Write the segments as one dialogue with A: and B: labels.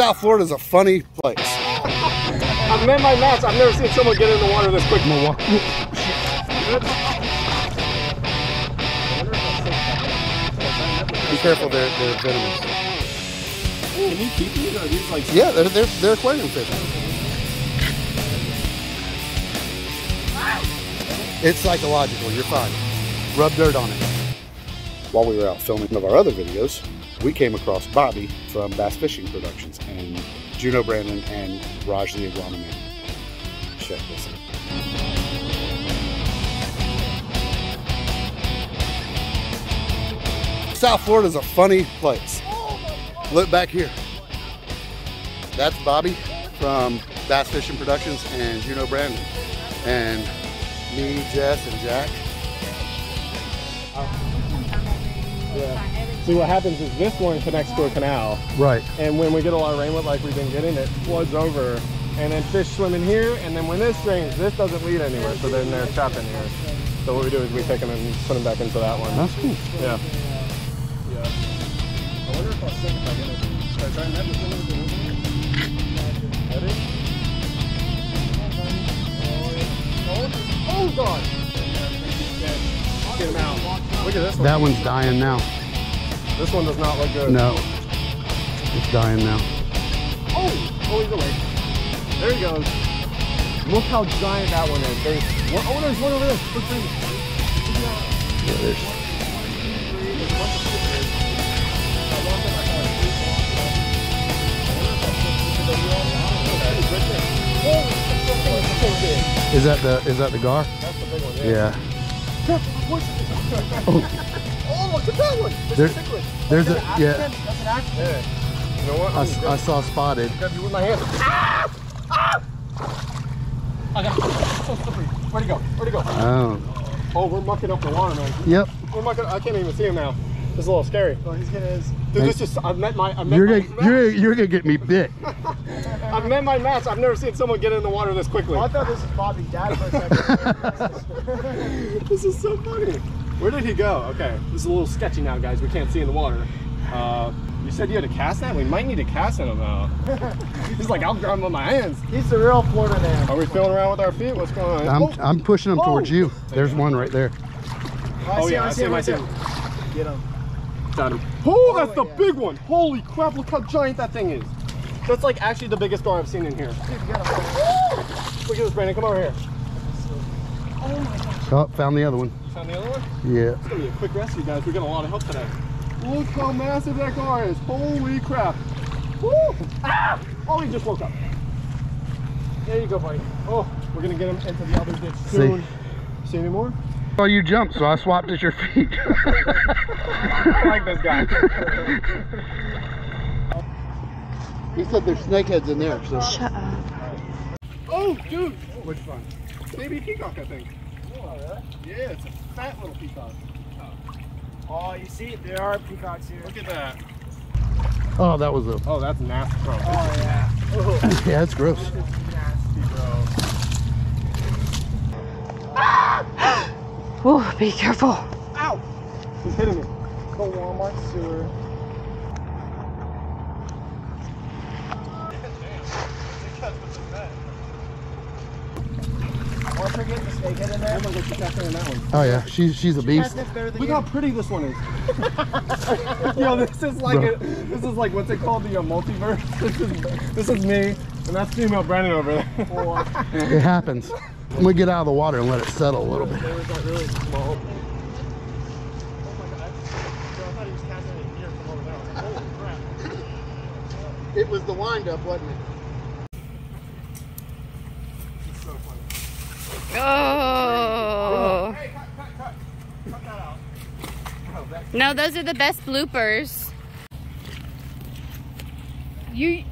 A: South Florida is a funny place.
B: I've met my match. I've never seen someone get in the water this quick.
A: Milwaukee. Be careful, they're, they're venomous.
B: Can you keep these? Or are these like
A: Yeah, they're, they're, they're aquarium fish. It's psychological, you're fine. Rub dirt on it. While we were out filming one of our other videos, we came across Bobby from Bass Fishing Productions and Juno Brandon and Raj the Iguana Man. Check this out. South Florida's a funny place. Look back here. That's Bobby from Bass Fishing Productions and Juno Brandon. And me, Jess, and Jack. Oh.
B: See what happens is this one connects to a canal,
A: Right.
B: and when we get a lot of rain like we've been getting, it floods over, and then fish swim in here, and then when this drains, this doesn't lead anywhere, so then they're trapped in here. So what we do is we take them and put them back into that one.
A: That's cool.
B: Yeah. Yeah. I wonder if I'll sink if I get it. Should I try and net this one with the Oh, God! Get him out. Look at this one.
A: That one's dying now.
B: This one does not look good.
A: No. It's dying now.
B: Oh! Oh, he's awake. There he goes. Look how giant that one is. There's one, oh, there's one over there. Look, three.
A: Yeah, there's- Is that the is that the gar?
B: That's the big one, yeah.
A: Yeah.
B: Oh, look at that one. There's
A: There-
B: a cichlid.
A: there's
B: That's
A: a-
B: an
A: yeah.
B: African? That's an African. Yeah. You know what?
A: I, s- I saw spotted.
B: grab you with my hand. Ah! Ah! I got it. So slippery. Where'd he go? Where'd he go?
A: Oh.
B: Oh, we're mucking up the water, man.
A: Yep.
B: We're mucking. I can't even see him now. It's a little scary. Oh, he's getting his. Dude, this is. I've met my. I've met
A: You're
B: my
A: gonna you're you're gonna get me bit.
B: I've met my match. I've never seen someone get in the water this quickly.
C: I thought this was Bobby Dad for a second.
B: this is so funny. Where did he go? Okay, this is a little sketchy now, guys. We can't see in the water. Uh, you said you had a cast net? We might need a cast net him now. He's like, I'll grab him with my hands.
C: He's the real Florida man.
B: Are we feeling around with our feet? What's going on?
A: I'm
B: oh,
A: I'm pushing them towards
B: Oh.
A: you. There's one right there.
C: I
B: oh,
C: see
B: yeah,
C: him,
B: I see him, I see him.
C: Get him.
B: Got him. Oh, that's the
C: yeah.
B: big one. Holy crap, look how giant that thing is. That's like actually the biggest gar I've seen in here.
C: Dude, you got him.
B: Look at this, Brandon. Come over here.
A: Oh, found the other one.
B: You found the other one?
A: Yeah.
B: It's gonna be a quick rescue, guys. We got a lot of help today. Look how massive that gar is. Holy crap. Woo! Ah! Oh, he just woke up. There you go, buddy. Oh, we're gonna get him into the other ditch soon. See any more?
A: Oh, you jumped, so I swapped at your feet.
B: I like this guy.
A: he said there's snakeheads in there. So.
D: Shut up.
B: Oh, dude. Which one? Baby peacock, I think. Oh, Yeah, it's a fat little peacock.
C: Oh, you see, there are peacocks here.
B: Look at that.
A: Oh, that was a.
B: Oh, that's nasty, bro.
C: Oh, yeah.
A: Yeah, it's gross.
B: nasty, bro.
D: Ooh, be careful.
B: Ow! He's hitting me.
C: The Walmart sewer. Watch her get the snakehead in there.
B: I'm gonna go keep casting on that one.
A: Oh yeah, she's she's a beast.
C: Catnip
B: Look how pretty this one is. Yo, this is like a, this is like what's it called the uh, multiverse. This is this is me, and that's female Brandon over there.
A: It happens. I'm gonna get out of the water and let it settle a little bit.
B: It was that wasn't
A: It was the windup, wasn't it?
D: Oh. No, those are the best bloopers. You.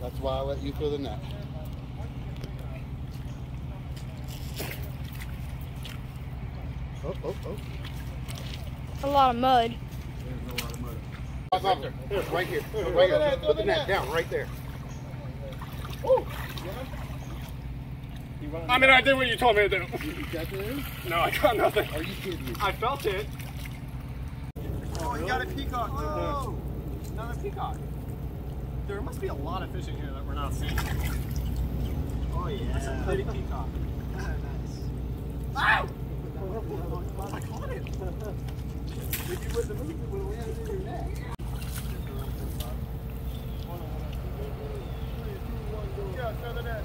A: That's why I let you throw the net. Oh, oh, oh.
D: A lot of mud.
A: Right here, right here. Right here. Put the net down right there.
B: I mean, I did what you told me to do.
A: You got that?
B: No, I got nothing.
A: Are you kidding me?
B: I felt it.
C: Oh, you got a peacock.
B: Oh, another peacock. There must be a lot of fish in here that we're not seeing.
C: Oh yeah.
B: That's a pretty peacock.
C: nice.
B: I caught it.
C: If you wouldn't have moved, it would have landed in your neck.
B: Yeah, throw the net.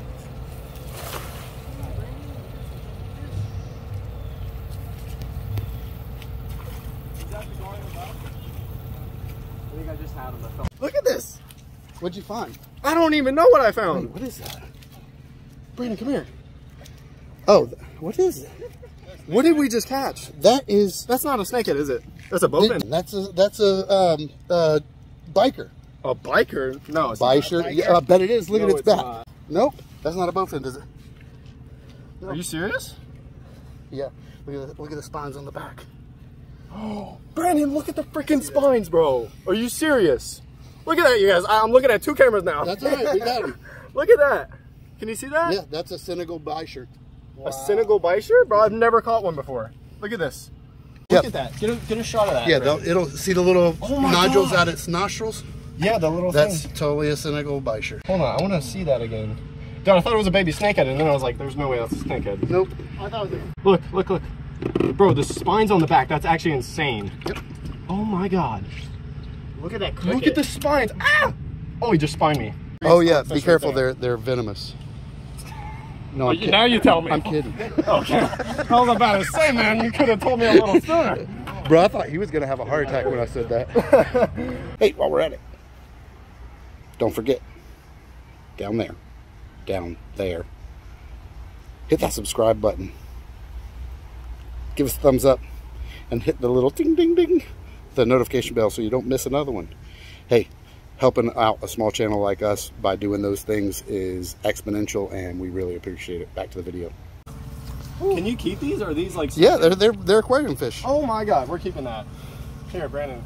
C: I think I just had.
B: Look at this.
A: What'd you find?
B: I don't even know what I
A: Wait,
B: found.
A: what is that?
B: Brandon, come here.
A: Oh, what is it?
B: What did we just catch?
A: That is
B: That's not a snakehead, is it? That's a bowfin.
A: that's a that's a um uh bichir.
B: A bichir? No, it's
A: Bichir.
B: Not.
A: Yeah, I bet it is. Look
B: No,
A: at its
B: it's
A: back.
B: not.
A: Nope, that's not a bowfin, is it?
B: Are you serious?
A: Yeah. Look at the, look at the spines on the back.
B: Oh, Brandon, look at the freaking spines, bro. Are you serious? Look at that, you guys. I'm looking at two cameras now.
A: That's all right. We got him.
B: look at that. Can you see that?
A: Yeah, that's a Senegal bichir.
B: A Senegal bichir? Bro, I've never caught one before. Look at this. Look
A: Yeah.
B: at that. Get a, get a shot of that.
A: Yeah, they'll, it'll see the little
B: Oh
A: nodules
B: God.
A: out its nostrils.
B: yeah, the little
A: That's
B: thing.
A: totally a Senegal bichir.
B: Hold on, I want to see that again. Dude, I thought it was a baby snakehead, and then I was like, there's no way that's a snakehead.
A: Nope.
C: I thought it was
B: Look, look, look. Bro, the spines on the back, that's actually insane.
A: Yep.
B: Oh my god.
C: look at that
B: Look at the spines. Ah! Oh, he just spined me.
A: Oh yeah,
B: Fish
A: be
B: right
A: careful.
B: there.
A: They're they're venomous. No, I'm
B: now you tell me.
A: I'm kidding.
B: Okay. I was about to say, man, you could have told me a little sooner.
A: Bro, I thought he was gonna have a heart attack when I said that. hey, while we're at it, don't forget down there, down there, hit that subscribe button. Give us a thumbs up and hit the little ding ding ding, the notification bell so you don't miss another one. Hey, helping out a small channel like us by doing those things is exponential and we really appreciate it. Back to the video.
B: Can you keep these, or are these like...
A: Yeah, they're they're they're aquarium fish.
B: Oh my god, we're keeping that. Here, Brandon.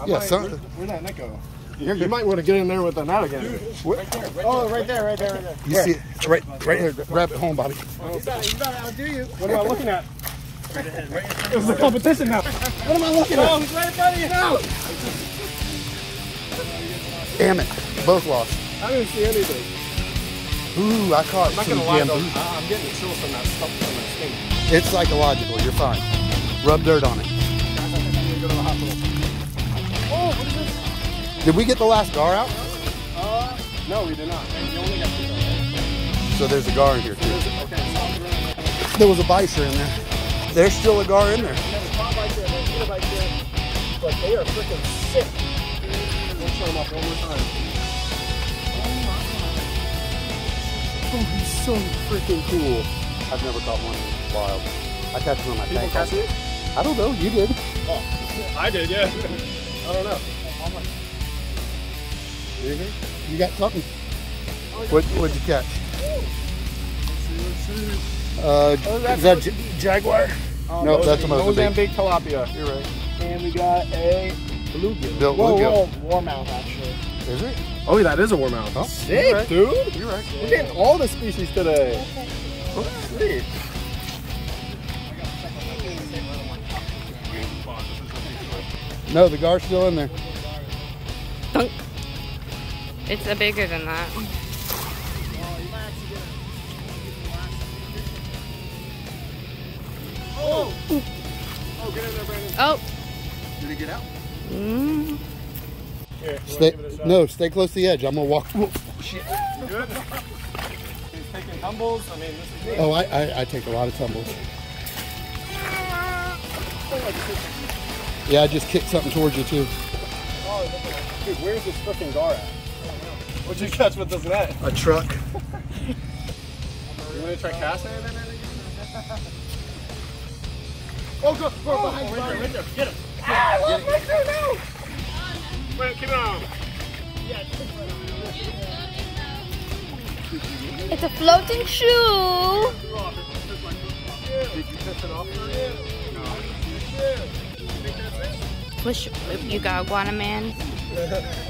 B: I
A: Yeah,
B: might-
A: some-
B: where'd, where'd that net go? Here, you might want to get in there with the net again.
C: Oh, right there, right there, right there.
A: You see it? It's right right here. Grab it home, Bobby.
C: You got it, you got it. I'll do you.
B: What am I looking at? It was a competition now. What am I looking at?
C: Oh, he's right in front of you. No.
A: Damn it. Both lost.
B: I didn't see anything.
A: Ooh, I caught
B: I'm not
A: some
B: gonna lie though,
A: bamboo.
B: I- I'm getting chills from that stuff from that sting.
A: It's psychological. You're fine. Rub dirt on it.
B: Guys, I think I need to go to the hospital.
A: Did we get the last gar out?
B: Uh, no, we did not. You only got two
A: So there's a gar in here too.
B: right? Okay, sounds really
A: There was a bichir in there. There's still a gar in there.
B: There's a top right there, there's a feet right there. But they are freaking sick. Let's show them up one more time. Oh, he's so freaking cool.
A: I've never caught one in the wild. I catch one on my
B: People
A: tank.
B: catch these?
A: I don't know. You did.
B: Oh, I did, yeah. I don't know.
A: You got something. What what'd you catch? Uh, is that j- jaguar? no, that's a
B: those damn
A: Mozambique.
B: big tilapia. You're right. And we got a bluegill.
A: Bill,
C: Whoa,
A: bluegill.
C: whoa, warmouth actually.
A: Is it?
B: Oh, that is a warmouth.
A: Huh?
B: Sick,
A: you're right.
B: dude.
A: You're right.
B: We're getting all the species today. Oh, sweet.
A: No, the gar's still in there.
D: Dunk. It's a bigger than that.
B: Oh, get in there, Brandon.
D: Oh.
A: Did he get out?
D: Mm.
B: Here,
A: Stay,
B: give it a shot?
A: no, stay close to the edge. I'm gonna walk.
B: You good? He's taking tumbles. I mean, this is me.
A: Oh, I, I, I take a lot of tumbles. Yeah, I just kicked something towards you too.
B: Dude, where's this freaking gar at? What'd you catch with this net?
A: A truck.
B: You want to try casting it in there?
C: Oh, go, go behind oh, you, right there. Get him.
B: Ah, Wait, keep it on.
D: Yeah, it's a floating shoe.
B: Did you piss it off for it?
D: Wish you got iguana man.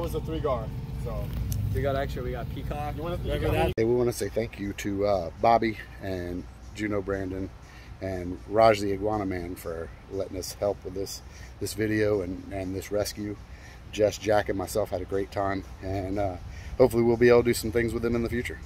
B: All I saw was a three gar. So
C: We got extra. We got peacock.
B: you want to
C: Remember that?
A: Hey, we want to say thank you to uh, Bobby and Juno Brandon and Raj the Iguana Man for letting us help with this this video and, and this rescue. Jess, Jack, and myself had a great time, and uh, hopefully we'll be able to do some things with them in the future.